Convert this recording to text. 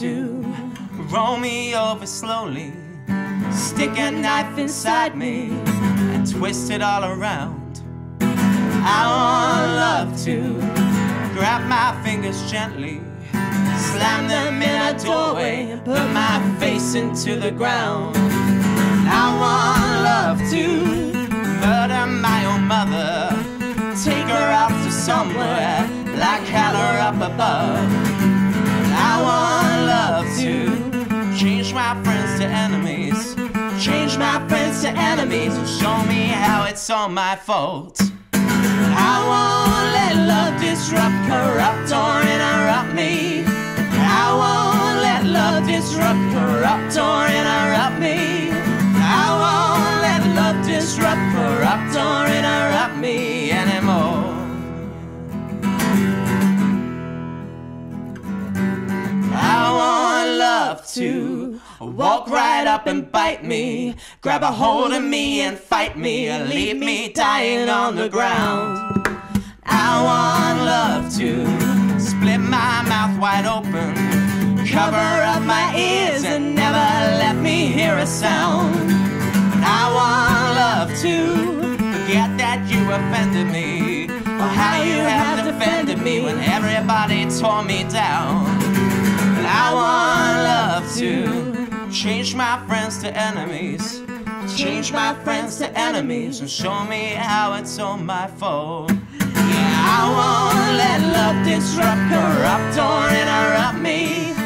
to roll me over slowly, stick a knife inside me, and twist it all around. I want love to grab my fingers gently, slam them in a doorway, and put my face into the ground. I want love to murder my own mother, take her out to somewhere, like hell or up above. Enemies, and show me how it's all my fault. I won't let love disrupt, corrupt, or interrupt me. I won't let love disrupt, corrupt, or interrupt me. I won't let love disrupt, corrupt, or interrupt me anymore. I want love to walk right up and bite me, grab a hold of me and fight me, and leave me dying on the ground. I want love to split my mouth wide open, cover up my ears and never let me hear a sound. I want love to forget that you offended me, or how you have defended me when everybody tore me down. I want love to change my friends to enemies, change my friends to enemies, and show me how it's all my fault. Yeah, I won't let love disrupt, corrupt, or interrupt me.